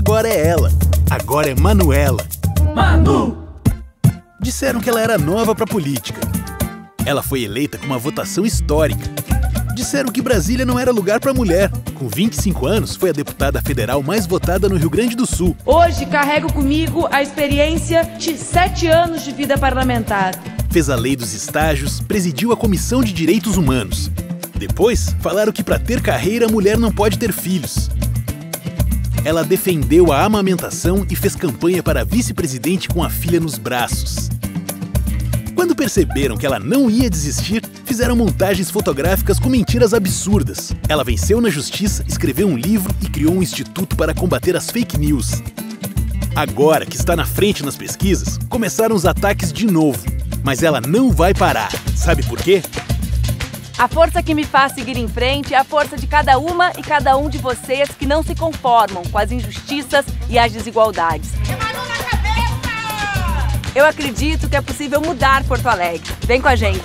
Agora é ela. Agora é Manuela. Manu! Disseram que ela era nova pra política. Ela foi eleita com uma votação histórica. Disseram que Brasília não era lugar para mulher. Com 25 anos, foi a deputada federal mais votada no Rio Grande do Sul. Hoje carrego comigo a experiência de sete anos de vida parlamentar. Fez a lei dos estágios, presidiu a Comissão de Direitos Humanos. Depois, falaram que para ter carreira, a mulher não pode ter filhos. Ela defendeu a amamentação e fez campanha para vice-presidente com a filha nos braços. Quando perceberam que ela não ia desistir, fizeram montagens fotográficas com mentiras absurdas. Ela venceu na justiça, escreveu um livro e criou um instituto para combater as fake news. Agora que está na frente nas pesquisas, começaram os ataques de novo. Mas ela não vai parar. Sabe por quê? A força que me faz seguir em frente é a força de cada uma e cada um de vocês que não se conformam com as injustiças e as desigualdades. Eu acredito que é possível mudar Porto Alegre. Vem com a gente.